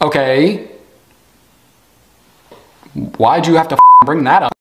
Okay. Why'd you have to bring that up?